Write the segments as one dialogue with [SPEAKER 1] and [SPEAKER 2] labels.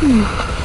[SPEAKER 1] 嗯。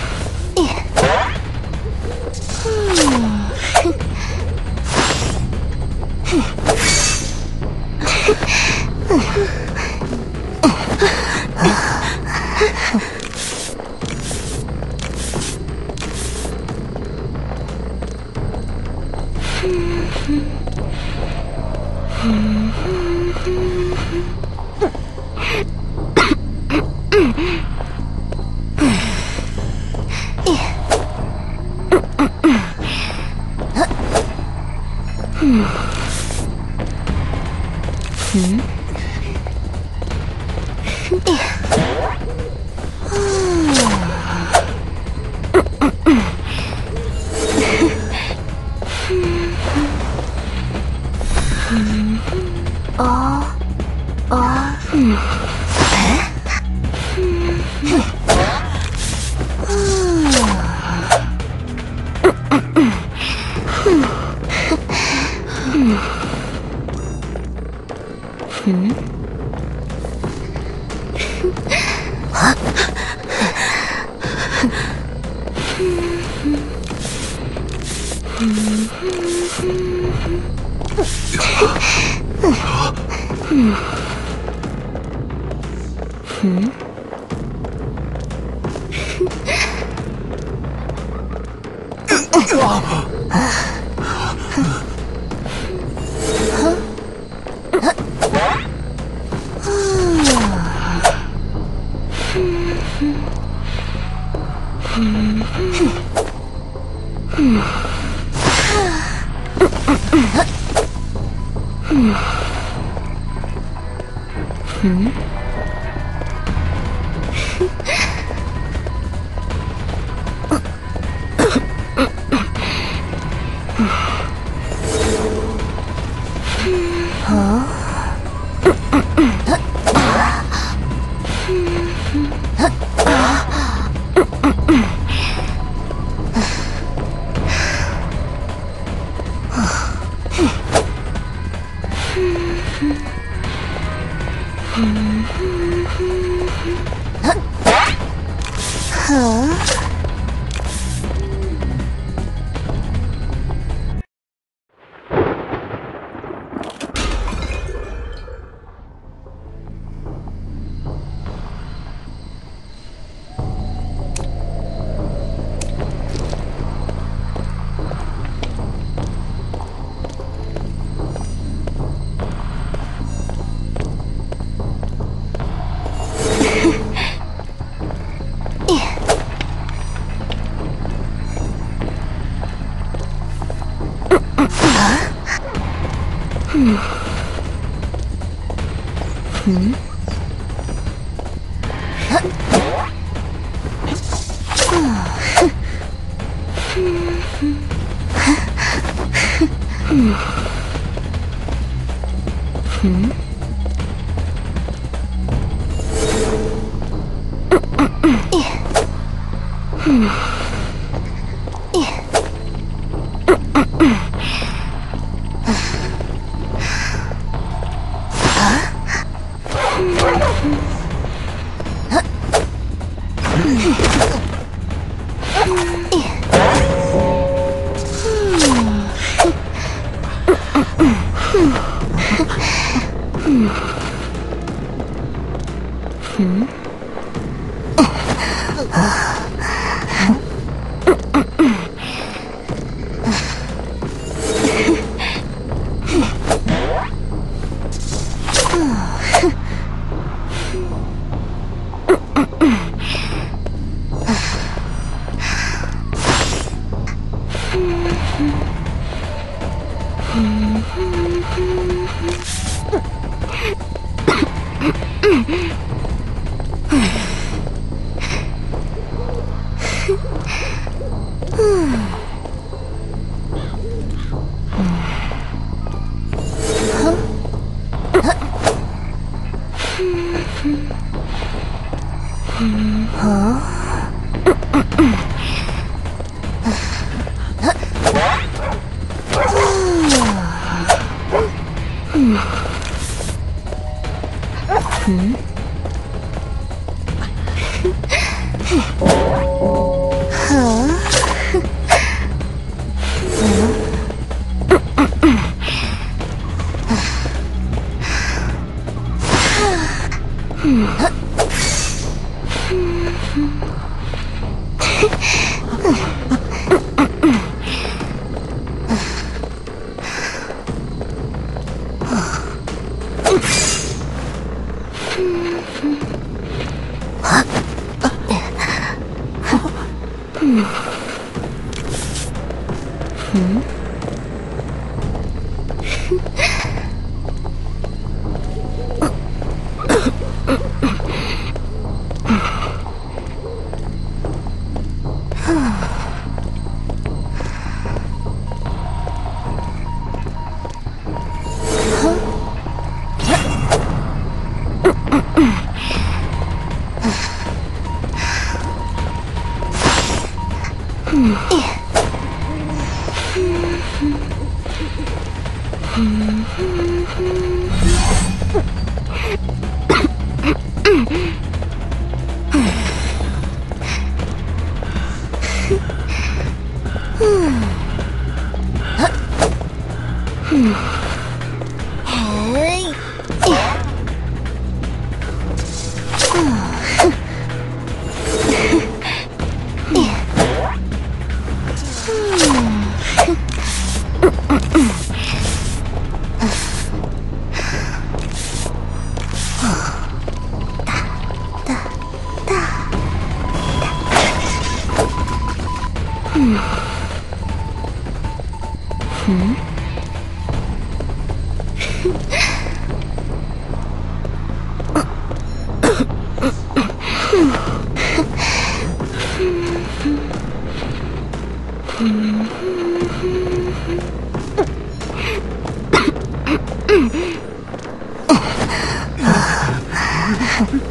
[SPEAKER 1] 嗯，嗯，嗯，Mm-hmm. Come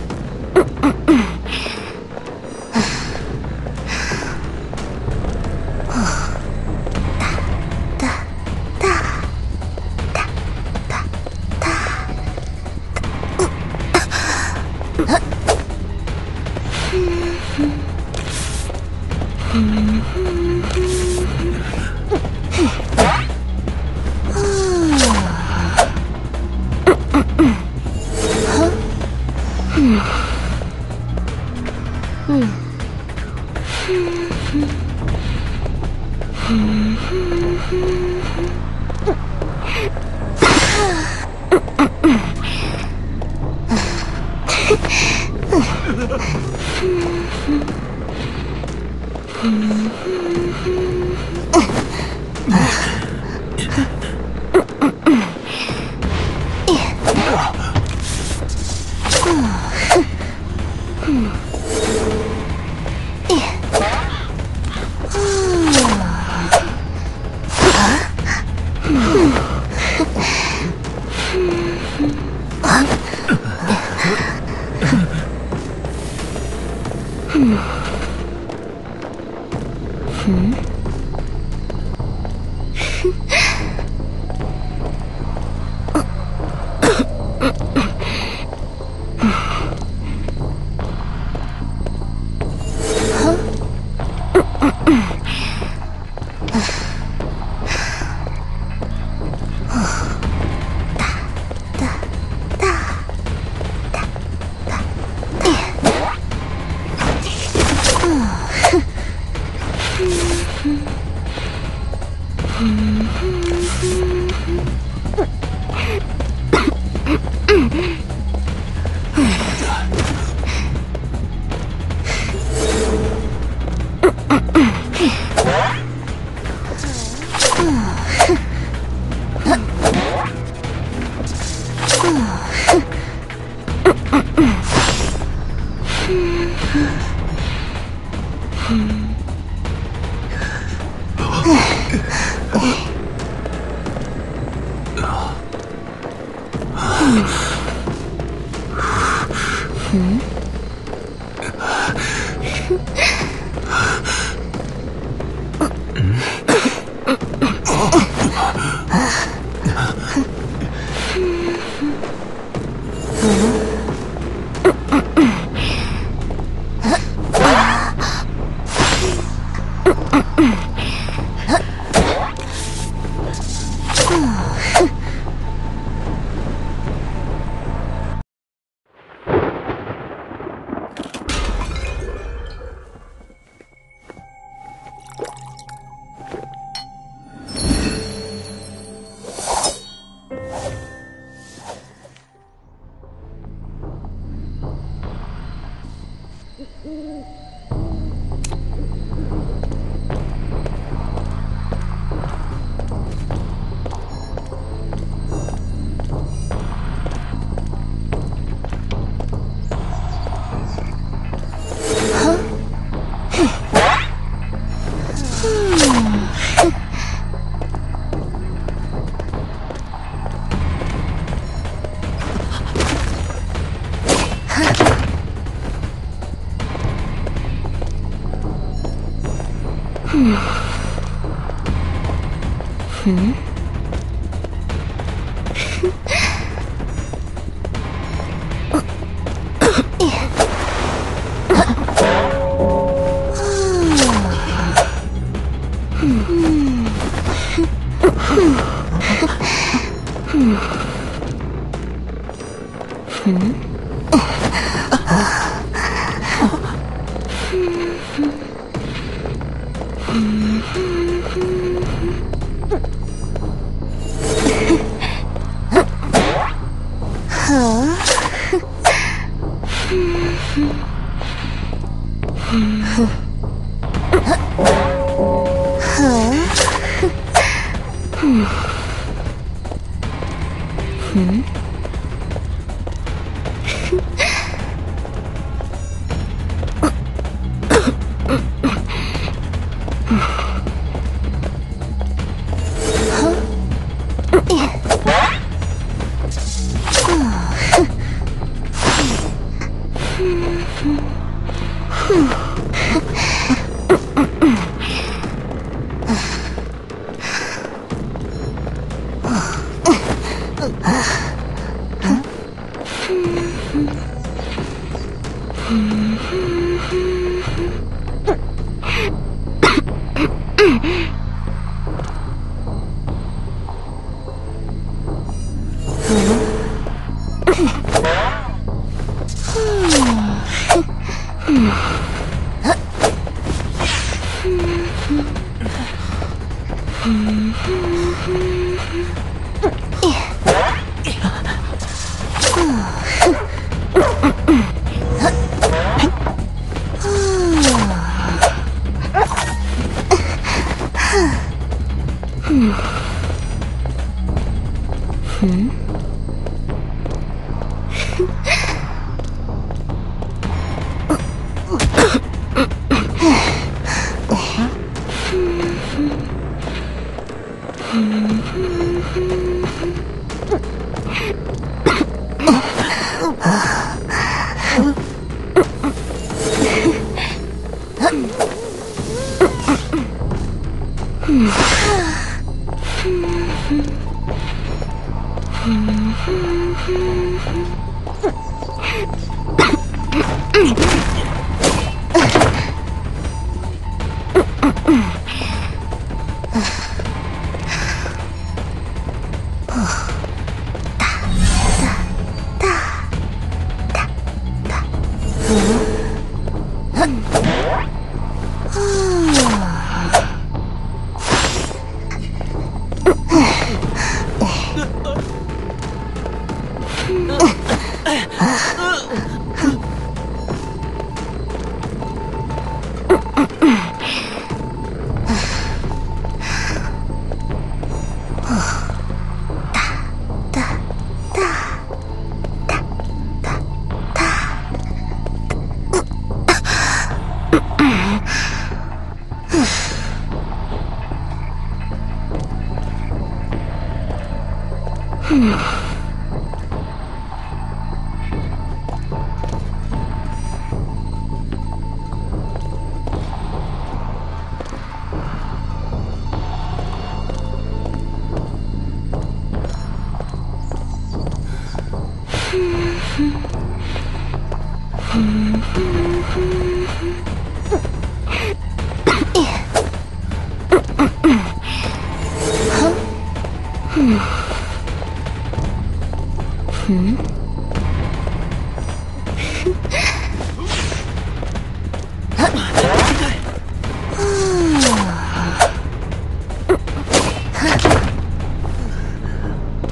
[SPEAKER 1] Mm-mm.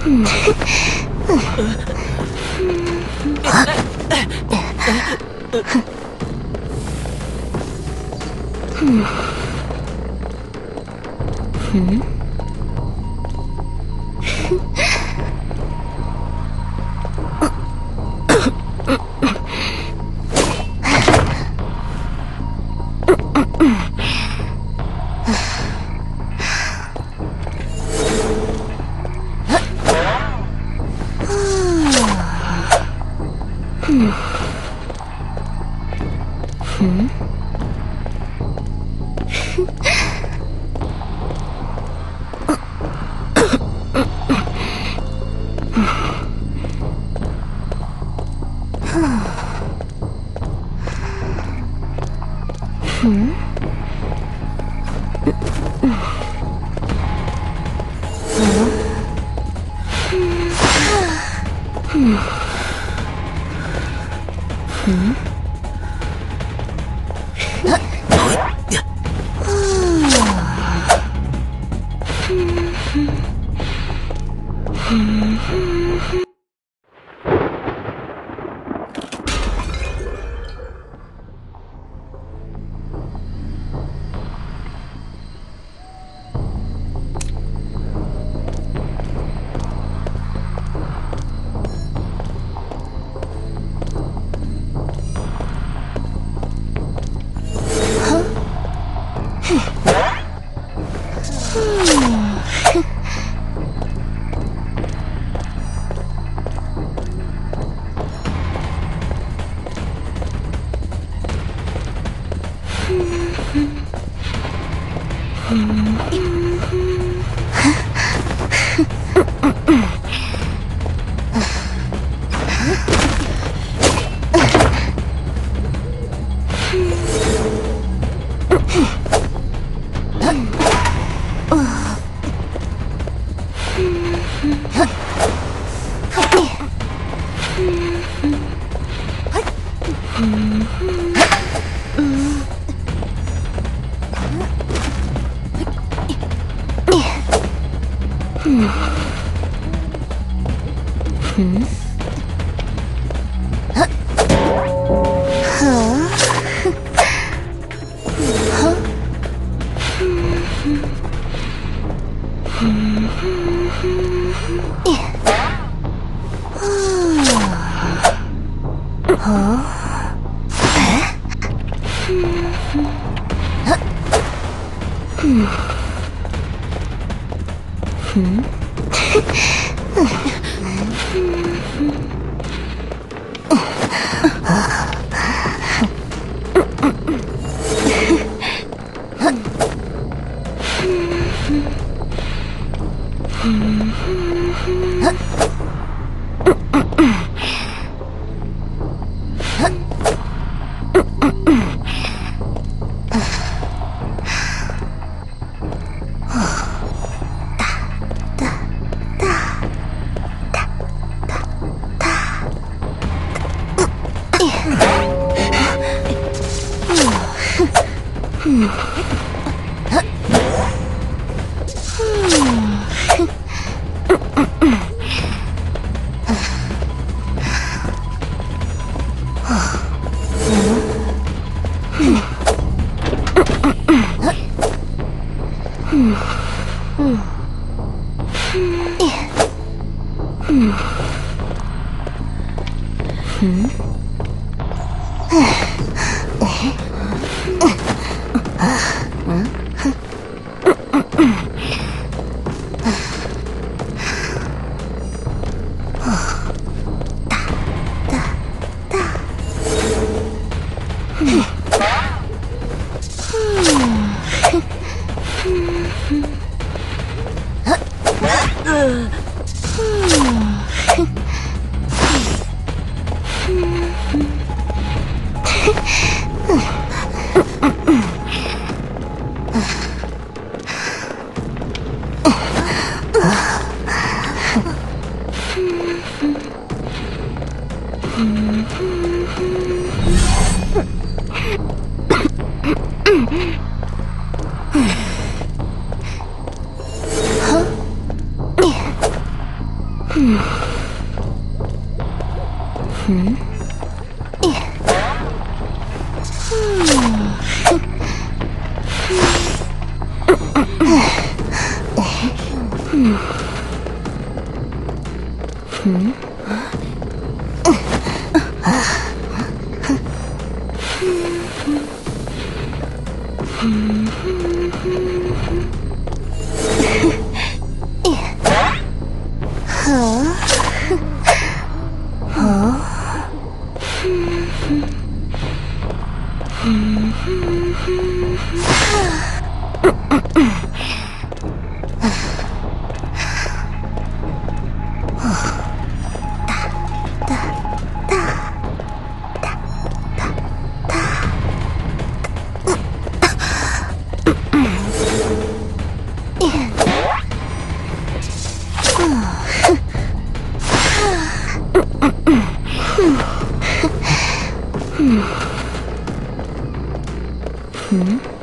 [SPEAKER 1] 嗯。嗯。嗯。嗯。嗯。嗯。嗯。嗯。嗯。嗯。嗯。嗯。Mm-mm. 嗯。Hmm? 嗯。嗯。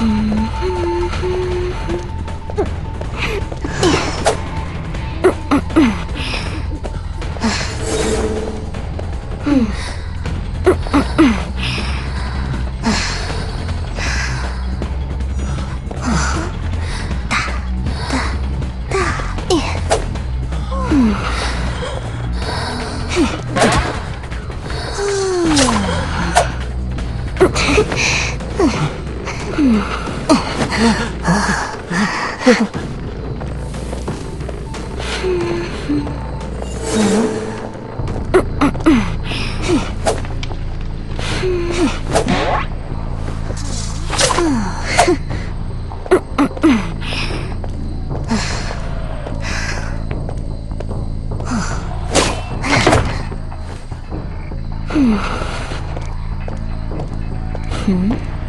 [SPEAKER 1] Mm-hmm. 嗯。